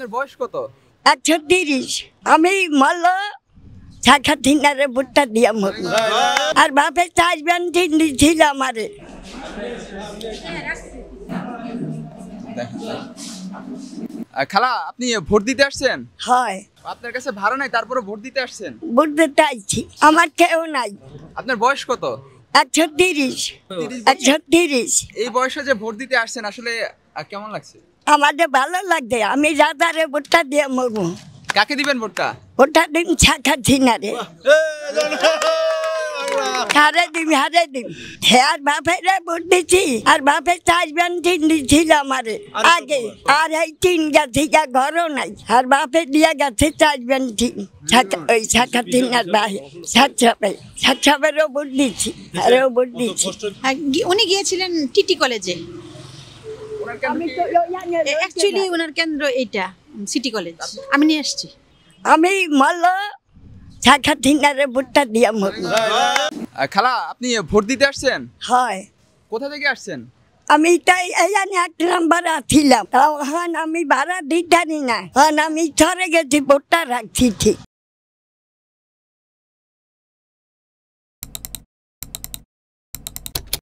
আপনার বয়স কত? একশো তিরিশ। আমি মল্ল শাখা থিনারে ভুট্টা দিয়া মরল আর বাপে চাষবেন ছিল আমারে। খালা আপনি ভোট দিতে আসছেন? হয়। আপনার কাছে ভাড়া নাই তারপরে ভোট দিতে আসছেন? বুঝতে চাইছি আমার কেউ নাই। আপনার বয়স কত? একশো তিরিশ। একশো তিরিশ। এই বয়সে যে ভোট দিতে আসছেন আসলে কেমন লাগছে? আমাদের ভালো লাগছে। আমি রাজারে ভুট্টা দিয়ে মরবো। কাকে দিবেন ভোটটা? ভোটটা দিন শাখা থিনারে আর বাপেরে আর চাষবেন তিন আমারে। আগে আর এই তিন গাছে ঘরও নাই। আর বাপে দিয়া গেছে চাষবেন তিন। শাখা- ওই শাখা তিনার বাহে। সাত সাপে সাত সাপেরও ভোট দিচ্ছি আরও ভোট দিচ্ছি আর উনি গিয়েছিলেন টিটি কলেজে। অ্যাকচুয়ালি ওনার কেন্দ্র এইটা সিটি কলেজ আমি নিয়ে আসছি। আমি মল্ল শাখা তিনারে ভোটটা দিয়া মরল খালা আপনি ভোট দিতে আসছেন? হয়। কোথা থেকে আসছেন? আমি তাই এখানে এক নাম্বার ছিলাম। হন আমি ভাড়া দিতারি না। হন আমি ছড়ে গেছি ভোটটা রাখছি ঠিক।